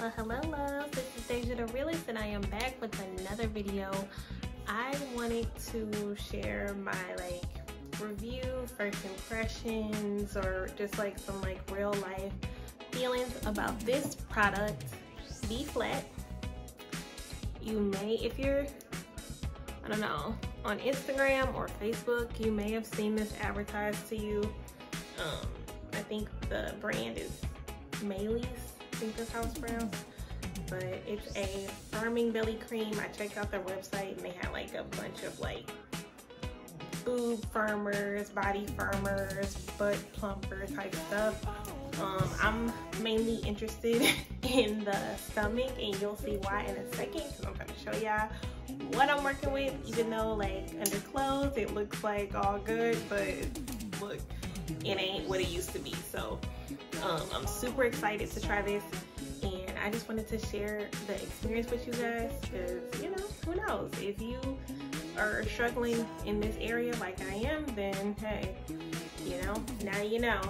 Well, hello loves, this is Daija Da Realest and I am back with another video. I wanted to share my like review, first impressions, or just like some like real life feelings about this product, B-Flat. You may, if you're, I don't know, on Instagram or Facebook, you may have seen this advertised to you. Um, I think the brand is Maelys think that's how it's pronounced. But it's a firming belly cream. I checked out their website and they had like a bunch of like boob firmers, body firmers, butt plumper type stuff. Um, I'm mainly interested in the stomach and you'll see why in a second because I'm going to show y'all what I'm working with even though like under clothes it looks like all good but look it ain't what it used to be so um, I'm super excited to try this and I just wanted to share the experience with you guys because, you know, who knows? If you are struggling in this area like I am, then hey, you know, now you know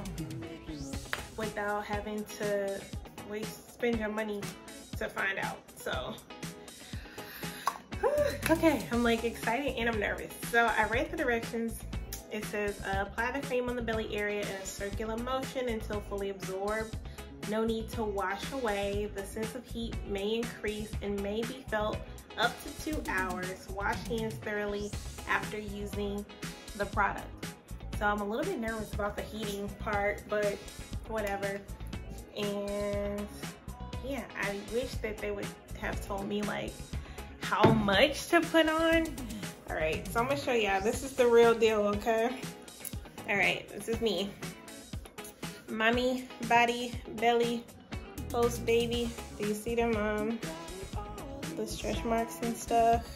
without having to waste, spend your money to find out. So, okay, I'm like excited and I'm nervous. So I read the directions it says uh, apply the cream on the belly area in a circular motion until fully absorbed. No need to wash away. The sense of heat may increase and may be felt up to two hours. Wash hands thoroughly after using the product. So I'm a little bit nervous about the heating part, but whatever. And yeah, I wish that they would have told me like how much to put on all right, so I'm gonna show y'all. This is the real deal, okay? All right, this is me. Mommy, body, belly, post baby. Do you see them, um, the stretch marks and stuff?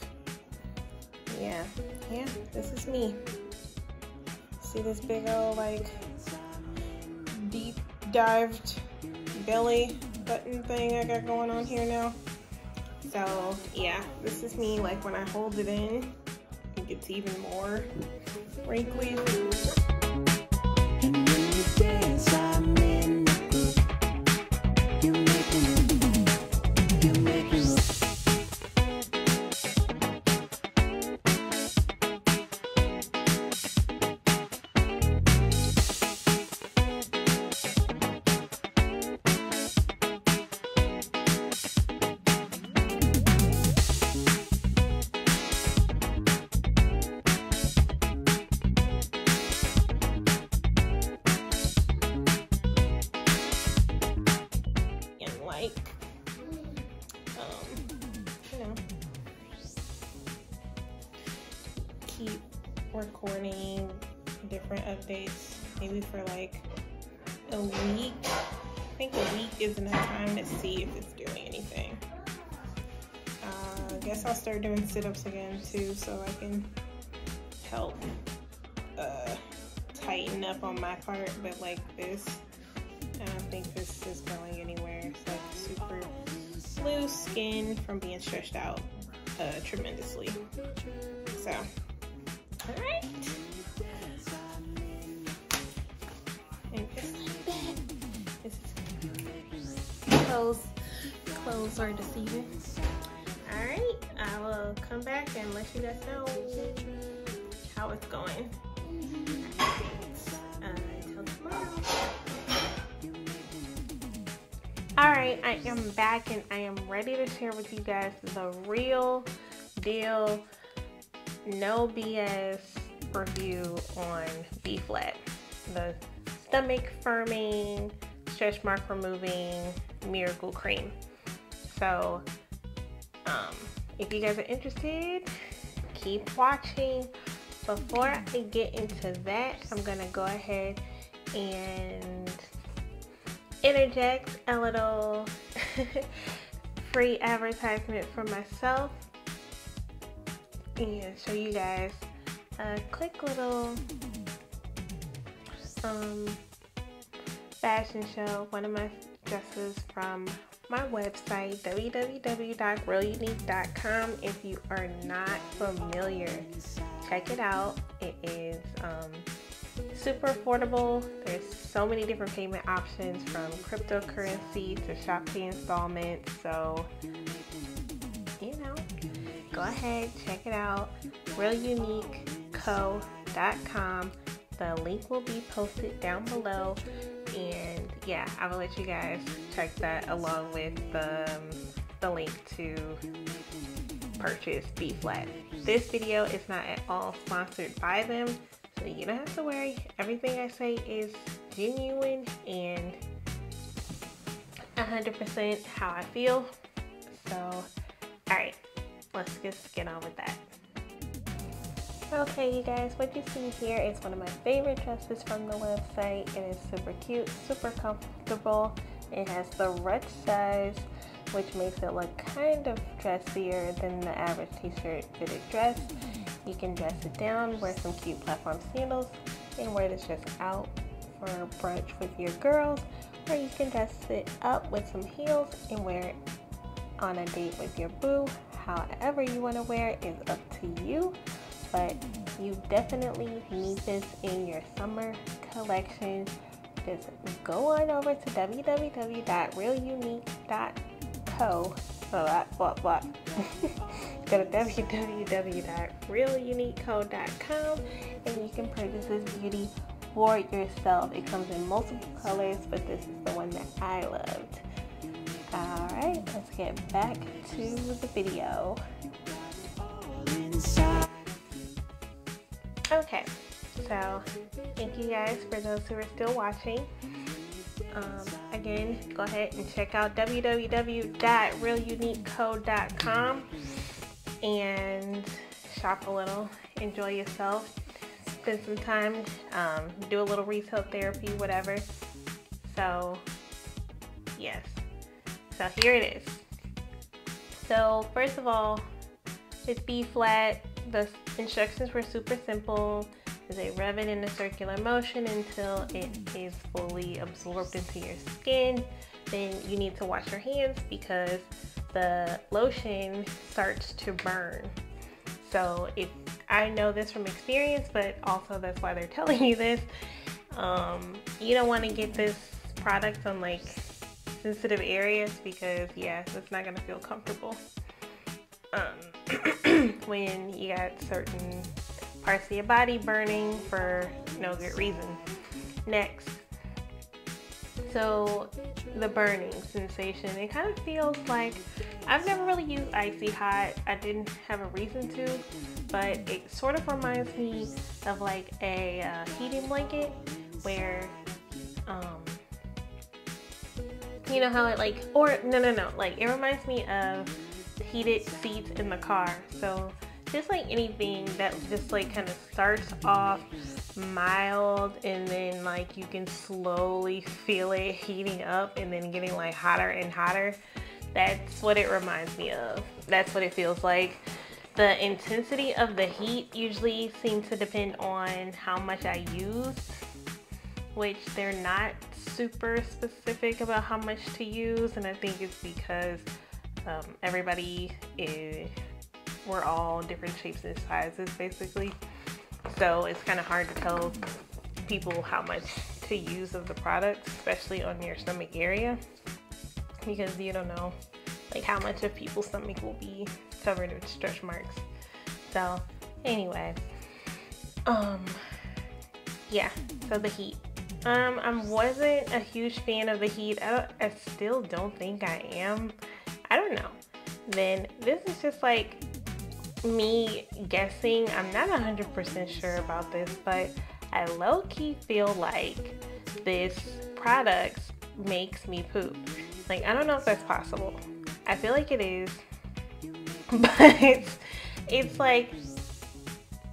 Yeah, yeah, this is me. See this big old, like, deep dived belly button thing I got going on here now? So yeah, this is me like when I hold it in it's even more wrinkly. Recording different updates, maybe for like a week. I think a week is enough time to see if it's doing anything. Uh, I guess I'll start doing sit-ups again too so I can help uh, tighten up on my part, but like this, I don't think this is going anywhere. It's like super loose skin from being stretched out uh, tremendously. So all right. Clothes, clothes are deceiving. All right, I will come back and let you guys know how it's going. Uh, all right, I am back and I am ready to share with you guys the real deal no BS review on B-Flat, the stomach firming, stretch mark removing miracle cream. So, um, if you guys are interested, keep watching. Before I get into that, I'm gonna go ahead and interject a little free advertisement for myself and show you guys a quick little um, fashion show. One of my dresses from my website www.realunique.com if you are not familiar check it out it is um, super affordable. There's so many different payment options from cryptocurrency to Shop Pay installments. So, go ahead, check it out. RealUniqueCo.com. The link will be posted down below. And yeah, I will let you guys check that along with the, um, the link to purchase B Flat. This video is not at all sponsored by them, so you don't have to worry. Everything I say is genuine and 100% how I feel. So, alright, let's just get on with that. Okay, you guys, what you see here is one of my favorite dresses from the website. It is super cute, super comfortable. It has the ruch size which makes it look kind of dressier than the average t-shirt fitted dress. You can dress it down, wear some cute platform sandals, and wear this dress out for brunch with your girls, or you can dress it up with some heels and wear it on a date with your boo. However you want to wear it is up to you, but you definitely need this in your summer collection. Just go on over to www.realunique.com co. So that blah blah. Go to www.realuniqueco.com and you can purchase this beauty for yourself. It comes in multiple colors, but this is the one that I loved. Alright, let's get back to the video. Okay, so thank you guys for those who are still watching. Um, again, go ahead and check out www.realuniqueco.com and shop a little, enjoy yourself, spend some time, um, do a little retail therapy, whatever. So, yes. So here it is. So first of all, it's B flat. The instructions were super simple is they rub it in a circular motion until it is fully absorbed into your skin. Then you need to wash your hands because the lotion starts to burn. So if I know this from experience, but also that's why they're telling you this. Um, you don't want to get this product on like sensitive areas because yes, it's not gonna feel comfortable um, when you got certain parts of your body burning for no good reason. Next, so the burning sensation, it kind of feels like I've never really used icy hot. I didn't have a reason to, but it sort of reminds me of like a uh, heating blanket where, you know how it like, or no, no, no, like it reminds me of heated seats in the car. So just like anything that just like kind of starts off mild and then like you can slowly feel it heating up and then getting like hotter and hotter that's what it reminds me of that's what it feels like the intensity of the heat usually seems to depend on how much I use which they're not super specific about how much to use and I think it's because um, everybody is we're all different shapes and sizes basically. So it's kind of hard to tell people how much to use of the product, especially on your stomach area, because you don't know like how much of people's stomach will be covered with stretch marks. So anyway, um, yeah, so the heat. Um, I wasn't a huge fan of the heat. I, I still don't think I am. I don't know. Then this is just like me guessing, I'm not 100% sure about this, but I low key feel like this product makes me poop. Like, I don't know if that's possible. I feel like it is, but it's like,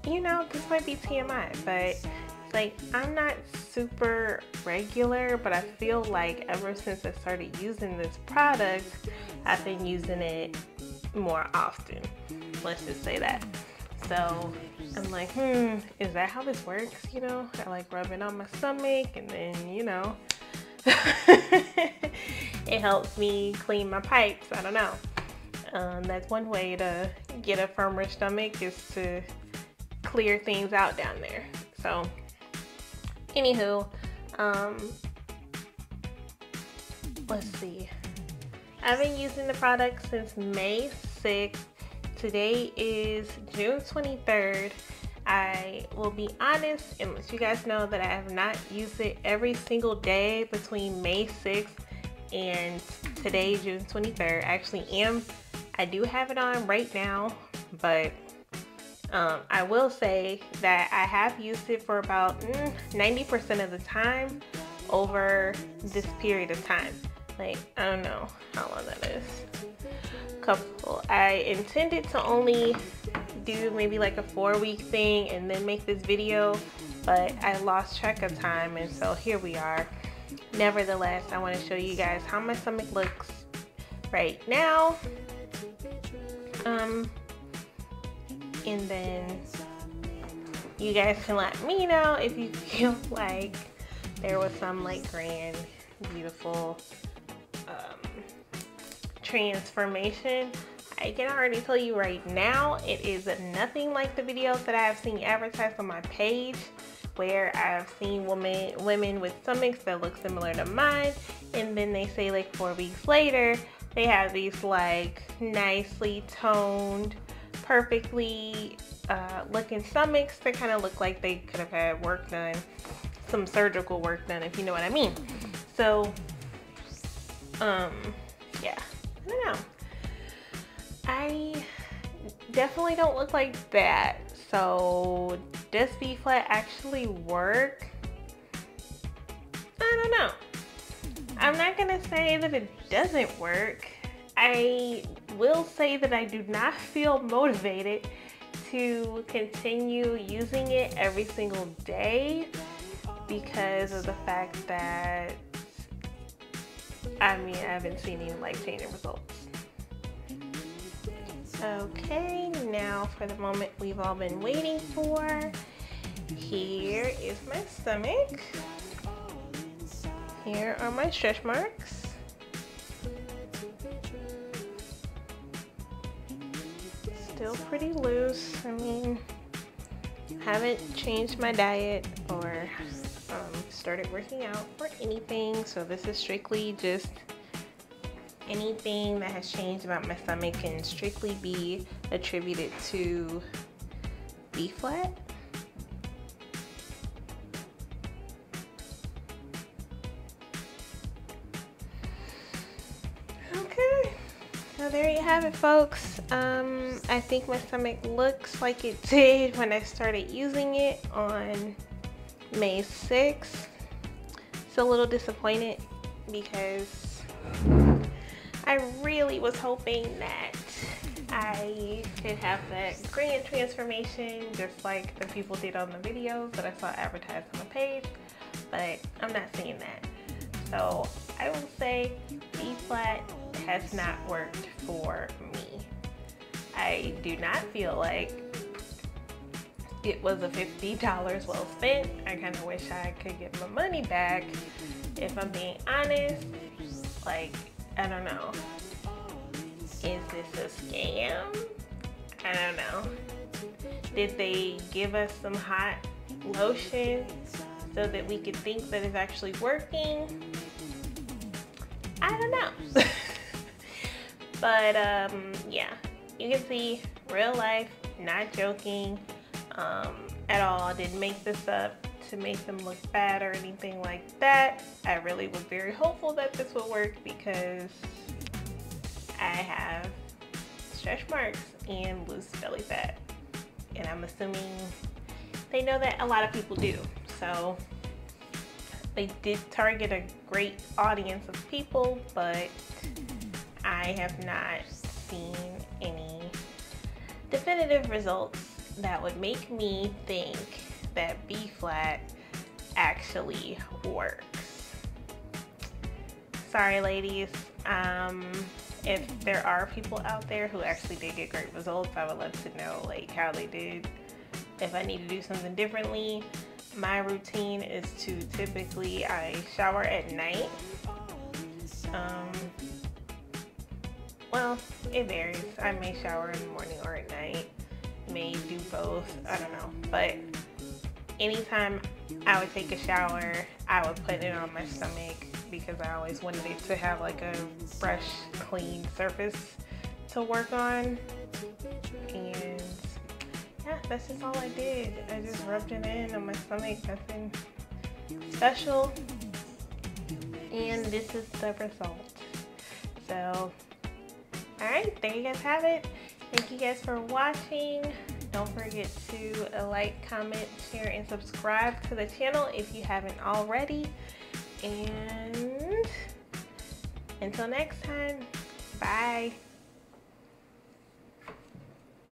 you know, this might be TMI, but like, I'm not super regular, but I feel like ever since I started using this product, I've been using it more often. Let's just say that. So I'm like, hmm, is that how this works? You know, I like rubbing on my stomach and then, you know, it helps me clean my pipes. I don't know. Um, that's one way to get a firmer stomach is to clear things out down there. So Anywho, um, let's see. I've been using the product since May 6th. Today is June 23rd. I will be honest and let you guys know that I have not used it every single day between May 6th and today, June 23rd. I actually am, I do have it on right now, but um, I will say that I have used it for about 90% mm, of the time over this period of time like I don't know how long that is. Couple. I intended to only do maybe like a four week thing and then make this video, but I lost track of time and so here we are. Nevertheless, I want to show you guys how my stomach looks right now. Um, and then you guys can let me know if you feel like there was some like grand, beautiful um, transformation. I can already tell you right now, it is nothing like the videos that I have seen advertised on my page where I've seen women women with stomachs that look similar to mine and then they say like four weeks later they have these like nicely toned perfectly uh, looking stomachs that kind of look like they could have had work done some surgical work done if you know what I mean so um yeah I don't know. I definitely don't look like that. So does B flat actually work? I don't know. I'm not gonna say that it doesn't work. I will say that I do not feel motivated to continue using it every single day because of the fact that I mean, I haven't seen any life-changing results. Okay, now for the moment we've all been waiting for. Here is my stomach. Here are my stretch marks. Still pretty loose. I mean, haven't changed my diet or um, started working out or anything. So this is strictly just anything that has changed about my stomach can strictly be attributed to B flat. There you have it folks. Um, I think my stomach looks like it did when I started using it on May 6th. Still a little disappointed because I really was hoping that I could have that grand transformation just like the people did on the videos that I saw advertised on the page, but I'm not seeing that. So I will say B flat has not worked for me. I do not feel like it was a $50 well spent. I kind of wish I could get my money back. If I'm being honest, like, I don't know. Is this a scam? I don't know. Did they give us some hot lotion so that we could think that it's actually working? I don't know. but um, yeah, you can see real life, not joking um, at all. I didn't make this up to make them look bad or anything like that. I really was very hopeful that this would work because I have stretch marks and loose belly fat. And I'm assuming they know that a lot of people do. So they did target a great audience of people, but I have not seen any definitive results that would make me think that B flat actually works. Sorry ladies, um, if there are people out there who actually did get great results, I would love to know like how they did. If I need to do something differently, my routine is to typically I shower at night. Um, well, it varies. I may shower in the morning or at night may do both. I don't know. But anytime I would take a shower, I would put it on my stomach because I always wanted it to have like a fresh, clean surface to work on. That's just all I did. I just rubbed it in on my stomach, nothing special. And this is the result. So, alright, there you guys have it. Thank you guys for watching. Don't forget to like, comment, share, and subscribe to the channel if you haven't already. And until next time, bye.